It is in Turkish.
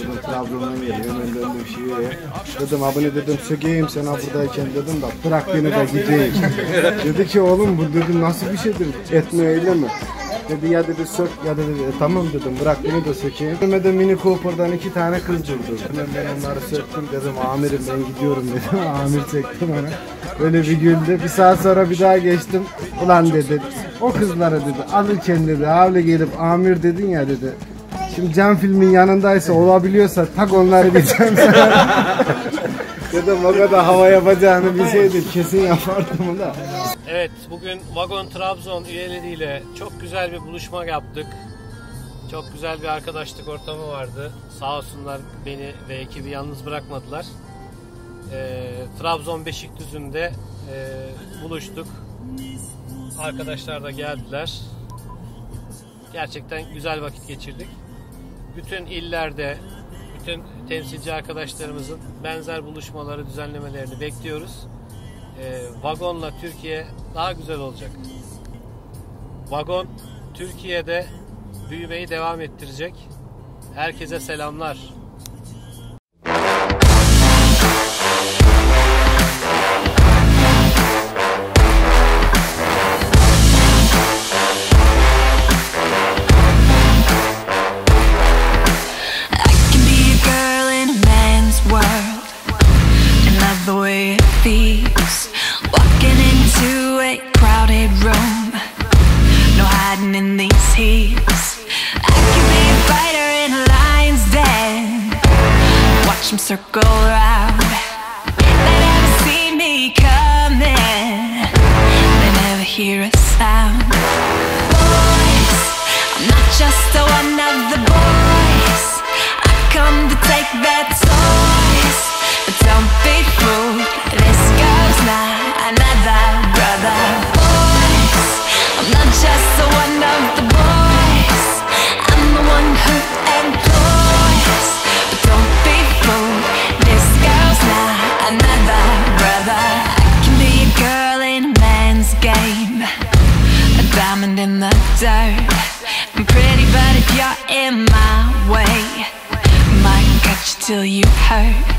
dedim Trabzon'dan geliyorum. Hemen döndüm şiveye. Dedim abone dedim sökeyim sen buradayken dedim da bırak beni de gideyim. dedi ki oğlum bu dedim nasıl bir şeydir etme öyle mi? Dedi ya dedi sök ya dedi e, tamam dedim bırak beni de sökeyim. Önüme de Mini Cooper'dan iki tane kız durdu. Ben onları söktüm dedim amirim ben gidiyorum dedim. Amir çektim ona. Böyle bir güldü. Bir saat sonra bir daha geçtim. Ulan dedi o kızlara dedi alırken dedi havle gelip amir dedin ya dedi. Şimdi cam filmin yanındaysa olabiliyorsa tak onları diyeceğim sana. dedim o kadar hava yapacağını bilseydim kesin yapardım da. Evet, bugün Vagon Trabzon üyeleriyle çok güzel bir buluşma yaptık. Çok güzel bir arkadaşlık ortamı vardı. Sağ olsunlar beni ve ekibi yalnız bırakmadılar. Ee, Trabzon Beşikdüzü'nde e, buluştuk. Arkadaşlar da geldiler. Gerçekten güzel vakit geçirdik. Bütün illerde, bütün temsilci arkadaşlarımızın benzer buluşmaları, düzenlemelerini bekliyoruz e, vagonla Türkiye daha güzel olacak. Vagon Türkiye'de büyümeyi devam ettirecek. Herkese selamlar. Way. Walking into a crowded room, no hiding in these heels. I can be a fighter in a lion's den, watch 'em circle around. They never see me coming, they never hear a sound. Boys, I'm not just a one of the boys. I come to take their toys, diamond in the dirt. I'm the one who employs. But don't be fooled, it's girls now, and never brother. Can be a girl in a man's game. A diamond in the dough. Be pretty, but if you're in my way, might cut you till you hurt.